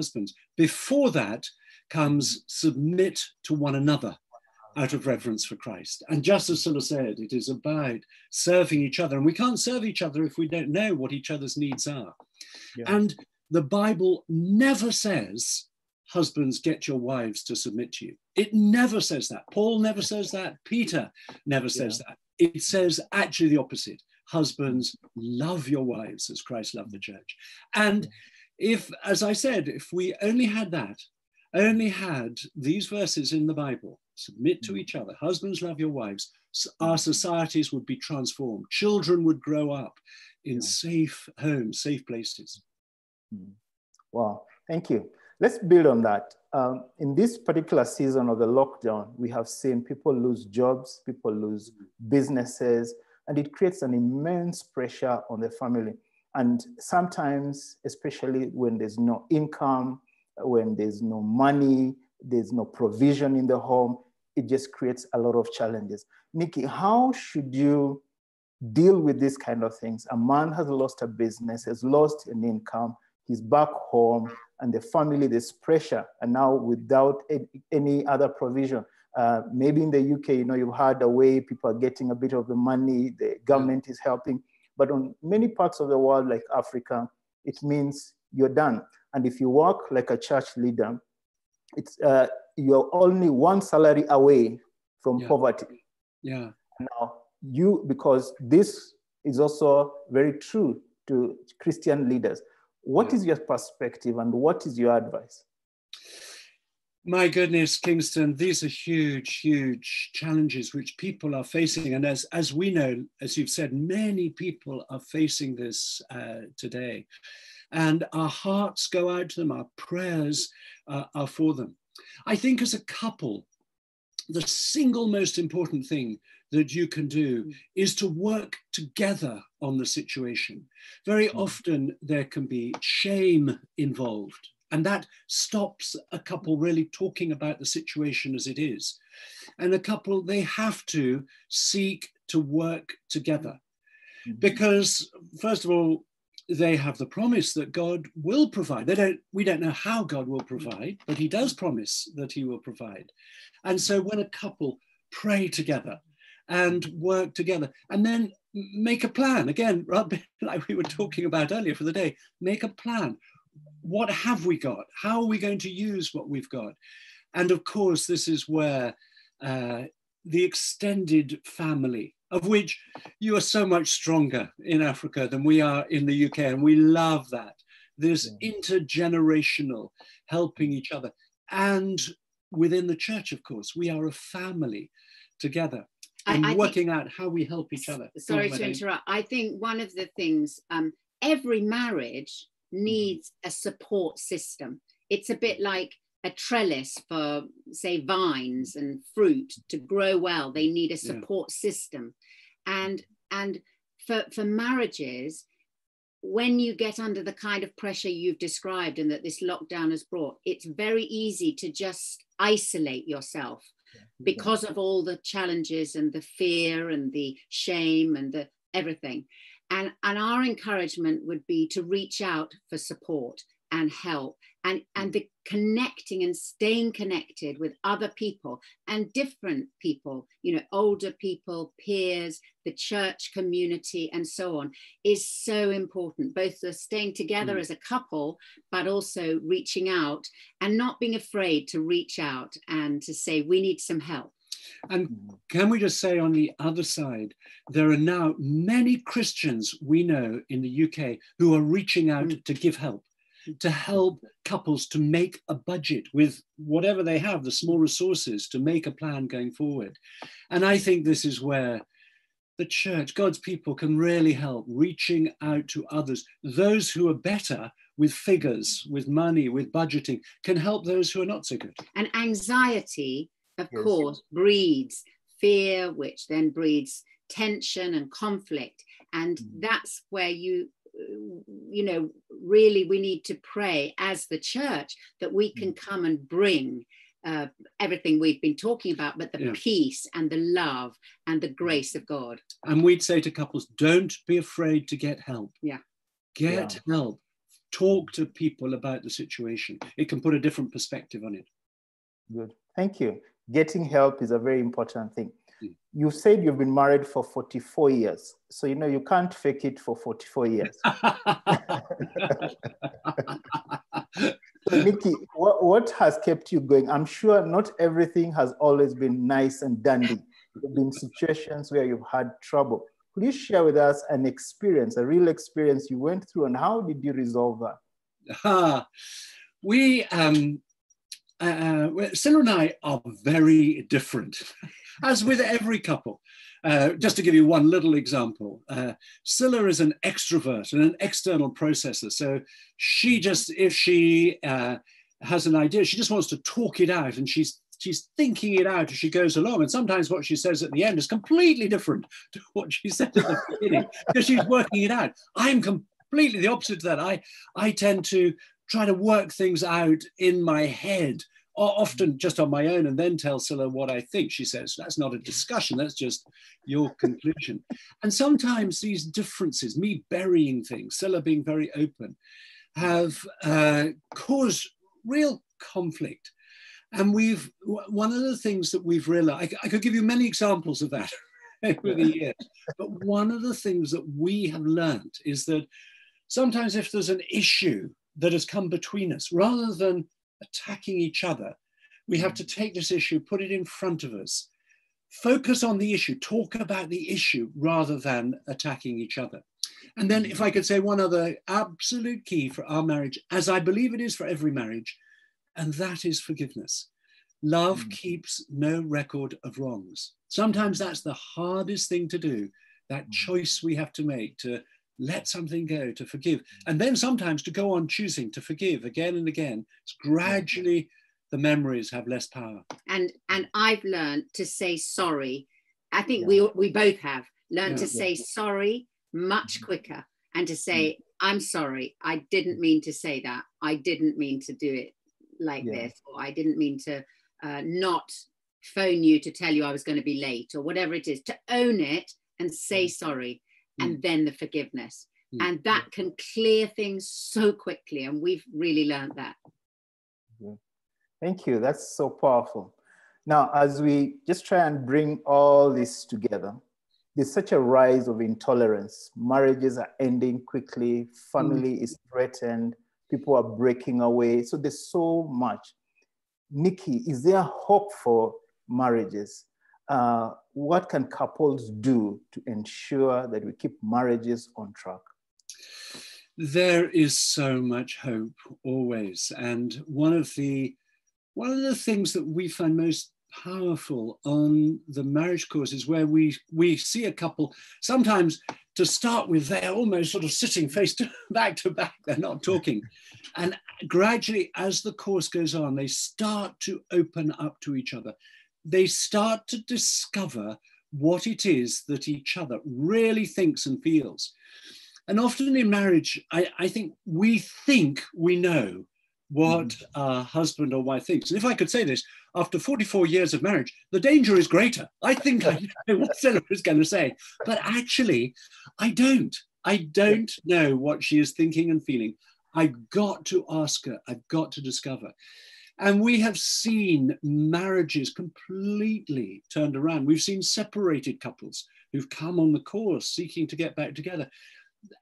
husbands. Before that comes submit to one another out of reverence for Christ. And just as Sila said, it is about serving each other. And we can't serve each other if we don't know what each other's needs are. Yeah. And the Bible never says, husbands, get your wives to submit to you. It never says that. Paul never says that. Peter never says yeah. that. It says actually the opposite. Husbands, love your wives as Christ loved the church. And if, as I said, if we only had that, only had these verses in the Bible, submit to each other, husbands love your wives, our societies would be transformed. Children would grow up in yeah. safe homes, safe places. Hmm. Wow, thank you. Let's build on that. Um, in this particular season of the lockdown, we have seen people lose jobs, people lose businesses, and it creates an immense pressure on the family. And sometimes, especially when there's no income, when there's no money, there's no provision in the home, it just creates a lot of challenges. Nicky, how should you deal with these kind of things? A man has lost a business, has lost an income, he's back home, and the family, there's pressure, and now without any other provision. Uh, maybe in the UK, you know, you've had a way people are getting a bit of the money, the government is helping. But on many parts of the world, like Africa, it means you're done. And if you work like a church leader, it's uh, you're only one salary away from yeah. poverty. Yeah. Now you because this is also very true to Christian leaders. What yeah. is your perspective and what is your advice? My goodness, Kingston, these are huge, huge challenges which people are facing. And as, as we know, as you've said, many people are facing this uh, today. And our hearts go out to them, our prayers uh, are for them. I think as a couple, the single most important thing that you can do is to work together on the situation. Very mm. often there can be shame involved, and that stops a couple really talking about the situation as it is. And a couple, they have to seek to work together. Mm-hmm. Because, first of all, they have the promise that God will provide. They don't, we don't know how God will provide, but He does promise that He will provide. And so when a couple pray together and work together and then make a plan, again, like we were talking about earlier for the day, make a plan. What have we got? How are we going to use what we've got? And of course, this is where uh, the extended family of which you are so much stronger in Africa than we are in the UK. And we love that. This yeah. intergenerational helping each other. And within the church, of course, we are a family together and I, I working think, out how we help each other. Sorry to interrupt. I think one of the things, um, every marriage. Mm-hmm. needs a support system. It's a bit like a trellis for say vines and fruit to grow well. They need a support yeah. system. And mm-hmm. and for for marriages when you get under the kind of pressure you've described and that this lockdown has brought it's very easy to just isolate yourself because of all the challenges and the fear and the shame and the everything and and our encouragement would be to reach out for support and help and and mm. the connecting and staying connected with other people and different people you know older people peers the church community and so on is so important both the staying together mm. as a couple but also reaching out and not being afraid to reach out and to say we need some help and mm. can we just say on the other side, there are now many Christians we know in the UK who are reaching out mm. to give help to help couples to make a budget with whatever they have, the small resources to make a plan going forward. And I think this is where the church, God's people, can really help reaching out to others. Those who are better with figures, with money, with budgeting, can help those who are not so good. And anxiety, of yes. course, breeds fear, which then breeds tension and conflict. And mm. that's where you you know, really we need to pray as the church that we can mm. come and bring uh, everything we've been talking about, but the yeah. peace and the love and the grace of God. And we'd say to couples, don't be afraid to get help. Yeah. Get yeah. help. talk to people about the situation. It can put a different perspective on it. Good. Thank you. Getting help is a very important thing. Mm. You said you've been married for 44 years. So, you know, you can't fake it for 44 years. so, Nicky, what, what has kept you going? I'm sure not everything has always been nice and dandy. There have been situations where you've had trouble. Could you share with us an experience, a real experience you went through, and how did you resolve that? Uh, we, um, uh, and I are very different, as with every couple. Uh, just to give you one little example, uh, Sila is an extrovert and an external processor. So she just, if she uh, has an idea, she just wants to talk it out and she's she's thinking it out as she goes along. And sometimes what she says at the end is completely different to what she said at the beginning because she's working it out. I'm completely the opposite of that. I, I tend to try to work things out in my head often just on my own and then tell Sila what I think. She says, that's not a discussion, that's just your conclusion. and sometimes these differences, me burying things, Sila being very open, have uh, caused real conflict. And we've, one of the things that we've realized, I, I could give you many examples of that over the years, but one of the things that we have learned is that sometimes if there's an issue that has come between us, rather than attacking each other, we have to take this issue, put it in front of us, focus on the issue, talk about the issue rather than attacking each other. And then, if I could say one other absolute key for our marriage, as I believe it is for every marriage, and that is forgiveness. Love mm. keeps no record of wrongs. Sometimes that's the hardest thing to do, that mm. choice we have to make to let something go, to forgive. And then sometimes to go on choosing to forgive again and again. It's gradually the memories have less power. And and I've learned to say sorry. I think yeah. we we both have learned yeah, to say sorry much mm. quicker and to say, mm. I'm sorry, I didn't mean to say that. I didn't mean to do it like yeah. this, or I didn't mean to uh, not phone you to tell you I was going to be late, or whatever it is, to own it and say mm. sorry, mm. And then the forgiveness. Mm. And that can clear things so quickly. And we've really learned that. Thank you. That's so powerful. Now, as we just try and bring all this together, there's such a rise of intolerance. Marriages are ending quickly, family mm. is threatened, people are breaking away. So there's so much. Nicky, is there hope for marriages? Uh, what can couples do to ensure that we keep marriages on track? There is so much hope always. And one of the one of the things that we find most powerful on the marriage courses where we we see a couple sometimes to start with they're almost sort of sitting face to back to back they're not talking and gradually as the course goes on they start to open up to each other they start to discover what it is that each other really thinks and feels and often in marriage i, I think we think we know what mm. a husband or wife thinks. And if I could say this, after 44 years of marriage, the danger is greater. I think I know what Sila is going to say, but actually, I don't. I don't know what she is thinking and feeling. I've got to ask her, I've got to discover. And we have seen marriages completely turned around. We've seen separated couples who've come on the course seeking to get back together.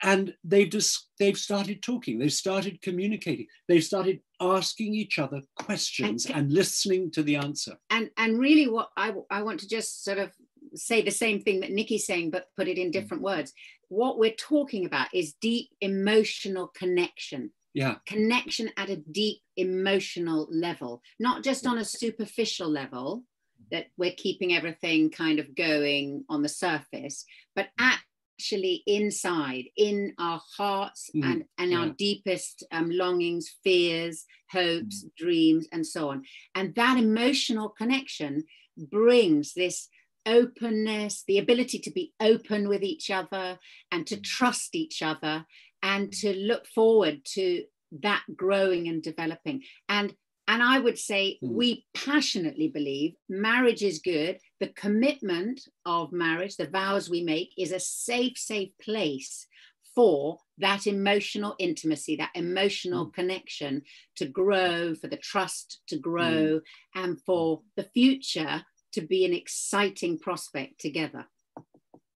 And they've just they've started talking they've started communicating they've started asking each other questions and, and, listening to the answer. And and really what I, I want to just sort of say the same thing that Nicky's saying but put it in mm. different words. What we're talking about is deep emotional connection yeah connection at a deep emotional level not just on a superficial level that we're keeping everything kind of going on the surface but at actually inside in our hearts mm, and, and yeah. our deepest um, longings fears hopes mm. dreams and so on and that emotional connection brings this openness the ability to be open with each other and to mm. trust each other and to look forward to that growing and developing and and I would say mm. we passionately believe marriage is good. The commitment of marriage, the vows we make, is a safe, safe place for that emotional intimacy, that emotional mm. connection to grow, for the trust to grow, mm. and for the future to be an exciting prospect together.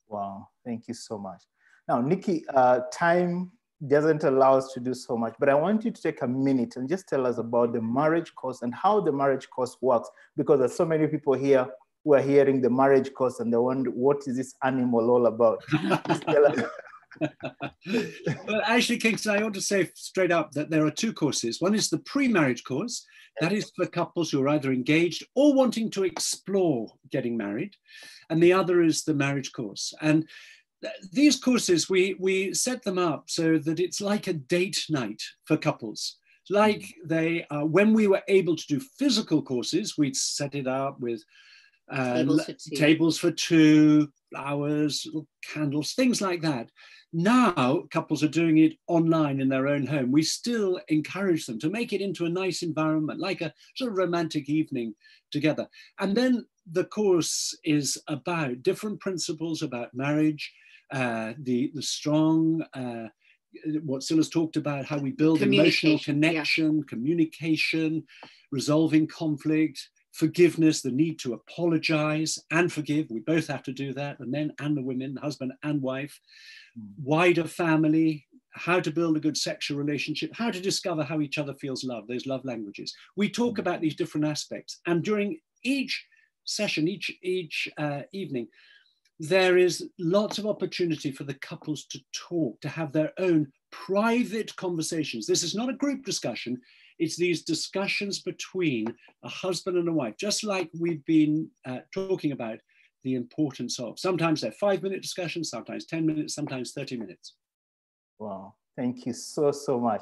Wow, thank you so much. Now, Nicky, uh, time doesn't allow us to do so much, but I want you to take a minute and just tell us about the marriage course and how the marriage course works, because there's so many people here who are hearing the marriage course and they wonder, what is this animal all about? well, actually, Kingston, I ought to say straight up that there are two courses. One is the pre-marriage course. That is for couples who are either engaged or wanting to explore getting married. And the other is the marriage course. And these courses, we, we set them up so that it's like a date night for couples. Like they, uh, when we were able to do physical courses, we'd set it up with uh, tables, for tables for two, flowers, candles, things like that. Now, couples are doing it online in their own home. We still encourage them to make it into a nice environment, like a sort of romantic evening together. And then the course is about different principles about marriage, uh, the, the strong, uh, what Sila's talked about, how we build emotional connection, yeah. communication, resolving conflict, forgiveness, the need to apologize and forgive. We both have to do that, the men and the women, husband and wife wider family, how to build a good sexual relationship, how to discover how each other feels love, those love languages. We talk mm. about these different aspects. And during each session, each, each uh, evening, there is lots of opportunity for the couples to talk, to have their own private conversations. This is not a group discussion, it's these discussions between a husband and a wife, just like we've been uh, talking about the importance of. Sometimes they're five minute discussions, sometimes 10 minutes, sometimes 30 minutes. Wow, thank you so, so much.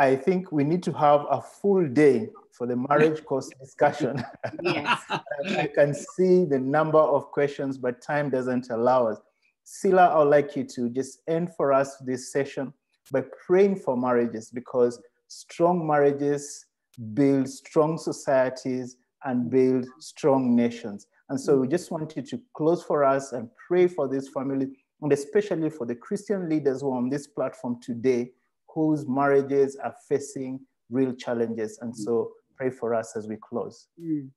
I think we need to have a full day for the marriage course discussion. Yes. I can see the number of questions, but time doesn't allow us. Sila, I would like you to just end for us this session by praying for marriages because strong marriages build strong societies and build strong nations. And so we just want you to close for us and pray for this family, and especially for the Christian leaders who are on this platform today, whose marriages are facing real challenges. And so pray for us as we close. Mm.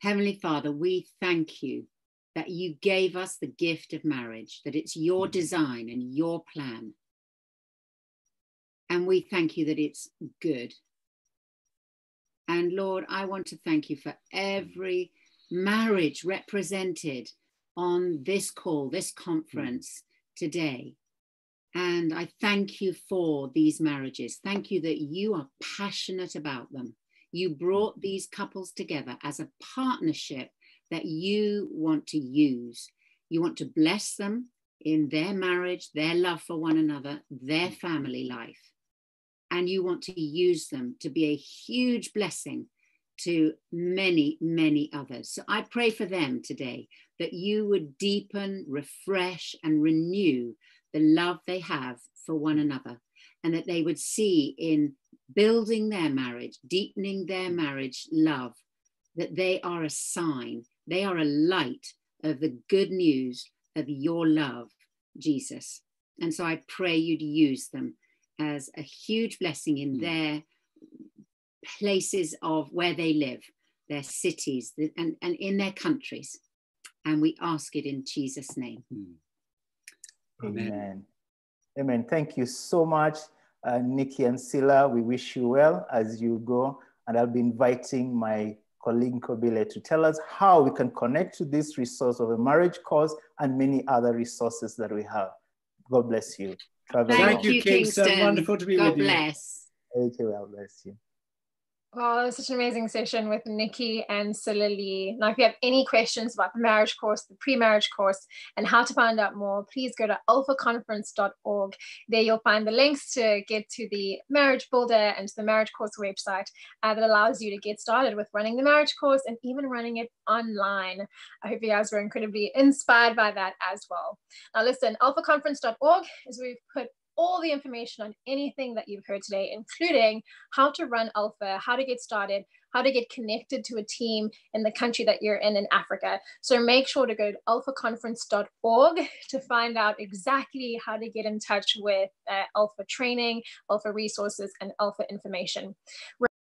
Heavenly Father, we thank you that you gave us the gift of marriage, that it's your mm. design and your plan. And we thank you that it's good. And Lord, I want to thank you for every marriage represented on this call, this conference today. And I thank you for these marriages. Thank you that you are passionate about them. You brought these couples together as a partnership that you want to use. You want to bless them in their marriage, their love for one another, their family life. And you want to use them to be a huge blessing to many, many others. So I pray for them today that you would deepen, refresh, and renew the love they have for one another, and that they would see in building their marriage, deepening their marriage love, that they are a sign, they are a light of the good news of your love, Jesus. And so I pray you'd use them as a huge blessing in hmm. their places of where they live, their cities, and, and in their countries. And we ask it in Jesus' name. Hmm. Amen. Amen. Thank you so much, uh, Nicky and Sila. We wish you well as you go. And I'll be inviting my colleague Kobile to tell us how we can connect to this resource of a marriage course and many other resources that we have. God bless you. Travel Thank you, Kingston. Kingston. Wonderful to be God with you. God bless. Thank you. God bless you. Well, it such an amazing session with Nicky and Lee. Now, if you have any questions about the marriage course, the pre-marriage course, and how to find out more, please go to alphaconference.org. There you'll find the links to get to the marriage builder and to the marriage course website uh, that allows you to get started with running the marriage course and even running it online. I hope you guys were incredibly inspired by that as well. Now, listen, alphaconference.org is where we've put all the information on anything that you've heard today, including how to run Alpha, how to get started, how to get connected to a team in the country that you're in in Africa. So make sure to go to alphaconference.org to find out exactly how to get in touch with uh, Alpha training, Alpha resources, and Alpha information.